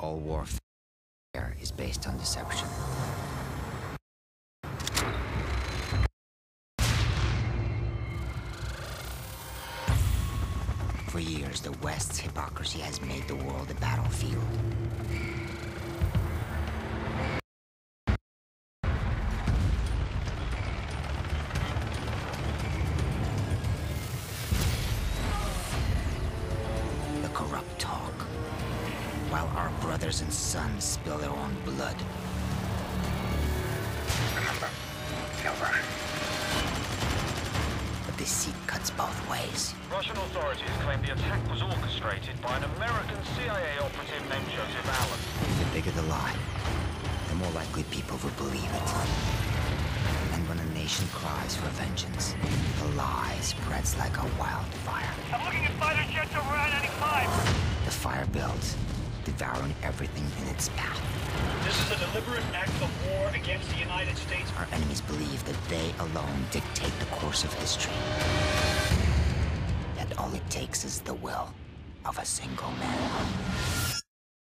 All warfare is based on deception. For years, the West's hypocrisy has made the world a battlefield. The corrupt talk, while our brothers and sons spill their own blood. Remember, Silver. But deceit cuts both ways. Russian authorities claim the attack was orchestrated by an American CIA operative named Joseph Allen. The bigger the lie, the more likely people will believe it. And when a nation cries for vengeance, the lie spreads like a wildfire. I'm looking at fighter jets over I-95. The fire builds, devouring everything in its path. This is a deliberate act of war against the United States. Our enemies believe that they alone dictate the course of history. Yet all it takes is the will of a single man.